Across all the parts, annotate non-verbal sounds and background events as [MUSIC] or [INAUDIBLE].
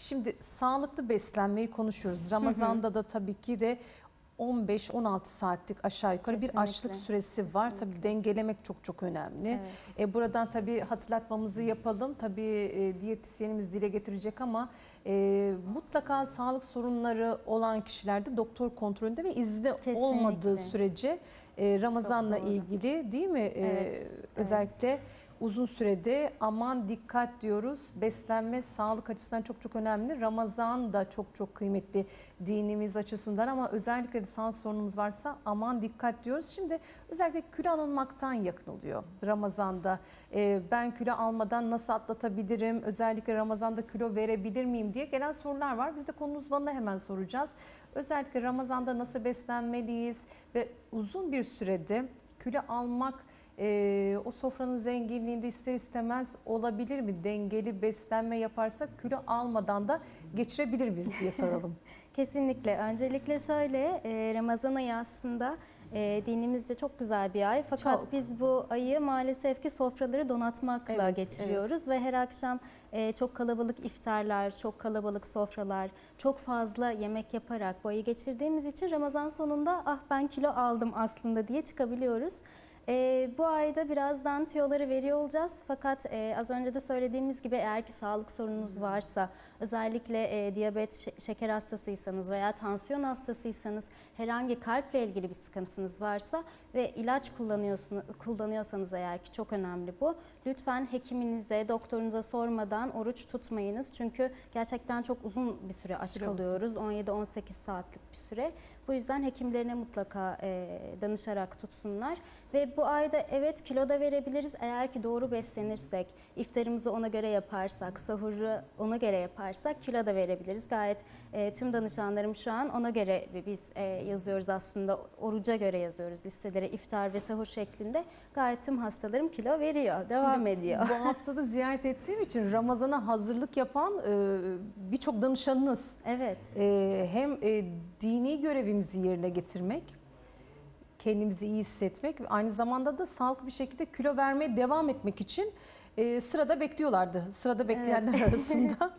Şimdi sağlıklı beslenmeyi konuşuyoruz. Ramazan'da da tabii ki de 15-16 saatlik aşağı yukarı bir Kesinlikle. açlık süresi var. Tabii dengelemek çok çok önemli. Evet. E, buradan tabii hatırlatmamızı yapalım. Tabii e, diyetisyenimiz dile getirecek ama e, mutlaka sağlık sorunları olan kişilerde doktor kontrolünde ve izde Kesinlikle. olmadığı sürece e, Ramazan'la ilgili değil mi? E, Evet, özellikle uzun sürede aman dikkat diyoruz. Beslenme sağlık açısından çok çok önemli. Ramazan da çok çok kıymetli dinimiz açısından ama özellikle de sağlık sorunumuz varsa aman dikkat diyoruz. Şimdi özellikle kilo alınmaktan yakın oluyor Ramazan'da. Ee, ben kilo almadan nasıl atlatabilirim? Özellikle Ramazan'da kilo verebilir miyim diye gelen sorular var. Biz de konu uzmanına hemen soracağız. Özellikle Ramazan'da nasıl beslenmeliyiz ve uzun bir sürede kilo almak ee, o sofranın zenginliğinde ister istemez olabilir mi? Dengeli beslenme yaparsak kilo almadan da geçirebilir miyiz diye soralım. [LAUGHS] Kesinlikle. Öncelikle şöyle e, Ramazan ayı aslında e, dinimizce çok güzel bir ay. Fakat Çok. biz bu ayı maalesef ki sofraları donatmakla Evet, geçiriyoruz ve her akşam e, çok kalabalık iftarlar, çok kalabalık sofralar, çok fazla yemek yaparak bu ayı geçirdiğimiz için Ramazan sonunda ah ben kilo aldım aslında diye çıkabiliyoruz. E, bu ayda birazdan tüyoları veriyor olacağız. Fakat e, az önce de söylediğimiz gibi eğer ki sağlık sorununuz varsa, özellikle e, diyabet, şe- şeker hastasıysanız veya tansiyon hastasıysanız, herhangi kalple ilgili bir sıkıntınız varsa ve ilaç kullanıyorsanız eğer ki çok önemli bu. Lütfen hekiminize, doktorunuza sormadan oruç tutmayınız. Çünkü gerçekten çok uzun bir süre aç kalıyoruz. 17-18 saatlik bir süre. Bu yüzden hekimlerine mutlaka e, danışarak tutsunlar. Ve bu ayda evet kilo da verebiliriz eğer ki doğru beslenirsek, iftarımızı ona göre yaparsak, sahuru ona göre yaparsak kilo da verebiliriz. Gayet e, tüm danışanlarım şu an ona göre biz e, yazıyoruz aslında, oruca göre yazıyoruz listelere iftar ve sahur şeklinde. Gayet tüm hastalarım kilo veriyor, devam Şimdi ediyor. Bu haftada ziyaret ettiğim için Ramazan'a hazırlık yapan e, birçok danışanınız Evet. e, hem e, dini görevimizi yerine getirmek, kendimizi iyi hissetmek ve aynı zamanda da sağlıklı bir şekilde kilo vermeye devam etmek için e, sırada bekliyorlardı. Sırada bekleyenler [LAUGHS] arasında.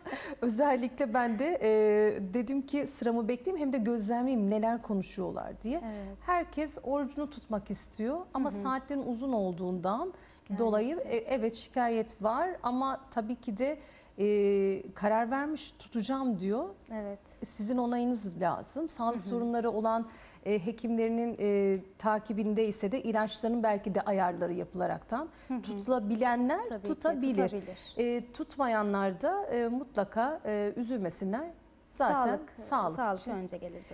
Özellikle ben de e, dedim ki sıramı bekleyeyim hem de gözlemleyeyim neler konuşuyorlar diye. Evet. Herkes orucunu tutmak istiyor ama saatlerin uzun olduğundan Şikayet. dolayı e, evet şikayet var ama tabii ki de e, karar vermiş tutacağım diyor. Evet. Sizin onayınız lazım. Sağlık sorunları olan e, hekimlerinin e, takibinde ise de ilaçların belki de ayarları yapılaraktan tutulabilenler Tabii ki tutabilir. tutabilir. E, tutmayanlar da e, mutlaka e, üzülmesinler. Zaten sağlık, sağlık, sağlık için önce gelir zaten.